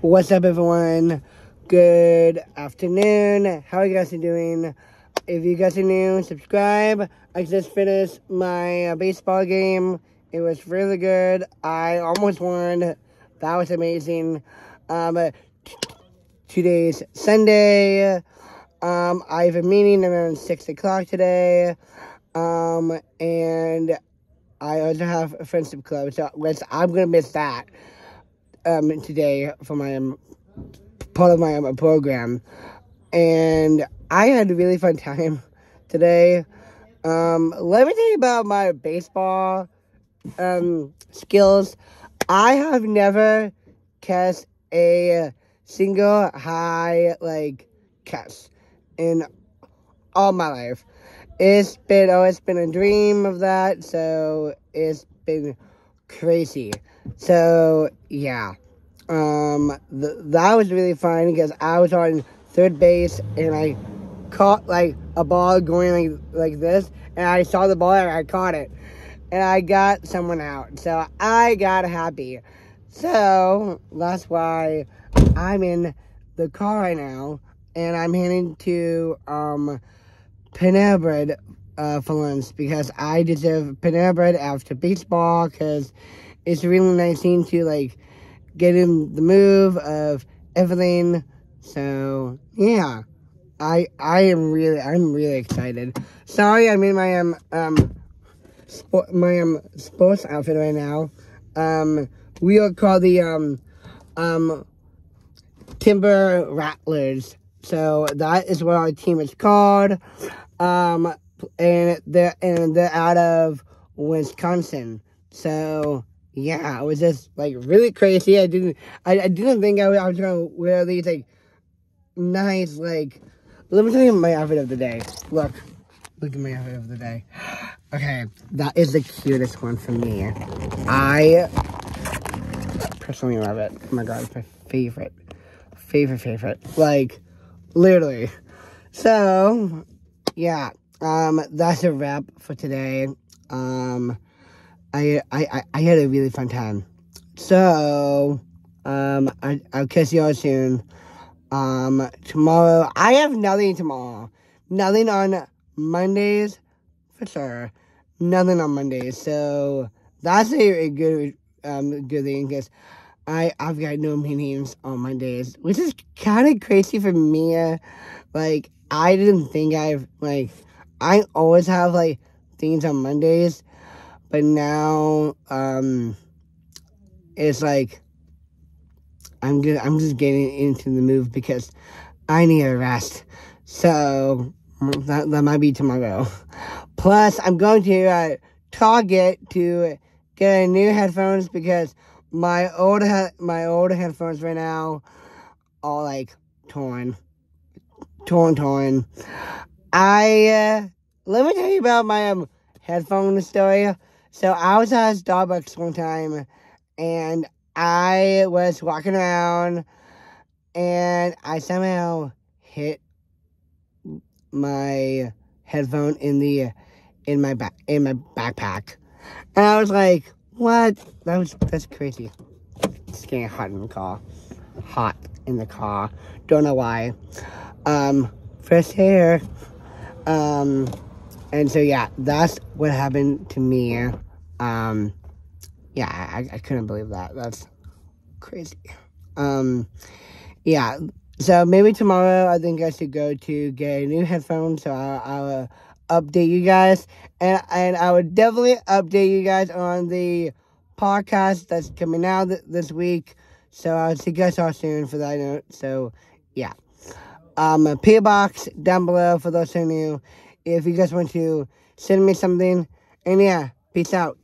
What's up, everyone? Good afternoon. How are you guys doing? If you guys are new, subscribe. I just finished my uh, baseball game. It was really good. I almost won. That was amazing. Um, today's Sunday. Um, I have a meeting around six o'clock today. Um, and I also have a friendship club, so I'm gonna miss that um, today for my um, part of my um, program, and I had a really fun time today. Um, let me tell you about my baseball um, skills. I have never cast a single high like catch in all my life. It's been oh, it's been a dream of that, so it's been crazy. So yeah, um, th- that was really fun because I was on third base and I caught like a ball going like like this, and I saw the ball and I caught it, and I got someone out. So I got happy. So that's why I'm in the car right now, and I'm heading to um Panera Bread uh, for lunch because I deserve Panera Bread after baseball because it's really nice thing to like get in the move of everything. So yeah, I I am really I'm really excited. Sorry, I'm in my um um sport, my um sports outfit right now. Um, we are called the um um Timber Rattlers. So that is what our team is called. Um, and they're and they're out of Wisconsin. So yeah, it was just like really crazy. I didn't, I, I didn't think I, I was gonna wear these like nice like. Let me tell you my outfit of the day. Look, look at my outfit of the day. Okay, that is the cutest one for me. I personally love it. Oh my god, it's my favorite, favorite, favorite. Like, literally. So, yeah. Um, that's a wrap for today. Um I, I, I had a really fun time. So, um, I, I'll catch you all soon. Um, tomorrow, I have nothing tomorrow. Nothing on Mondays, for sure. Nothing on Mondays. So, that's a, a good, um, good thing, because I, I've got no meetings on Mondays, which is kind of crazy for me. Like, I didn't think I've, like, I always have, like, things on Mondays, but now, um, it's like, I'm good. I'm just getting into the move because I need a rest. So that, that might be tomorrow. Plus, I'm going to uh, Target to get a new headphones because my old my old headphones right now are like torn, torn, torn. I uh, let me tell you about my um, headphone story. So I was at Starbucks one time and I was walking around and I somehow hit my headphone in the in my back in my backpack. And I was like, what? That was that's crazy. It's getting hot in the car. Hot in the car. Don't know why. Um fresh hair. Um and so yeah, that's what happened to me. Um, yeah, I, I couldn't believe that. That's crazy. Um, yeah. So maybe tomorrow I think I should go to get a new headphone. So I'll, I'll uh, update you guys, and and I would definitely update you guys on the podcast that's coming out th- this week. So I'll see you guys all soon for that note. So yeah, um, a PO box down below for those who are new if you guys want to send me something. And yeah, peace out.